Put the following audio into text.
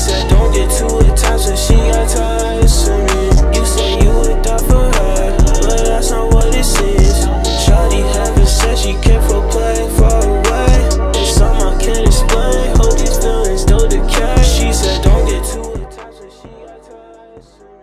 said don't get too attached, so she got ties to me. You said you would die for her, but that's not what it seems. Shawty haven't said she came for play far away. It's something I can't explain. Hope these feelings, don't decay. She said don't get too attached, so she got ties to me.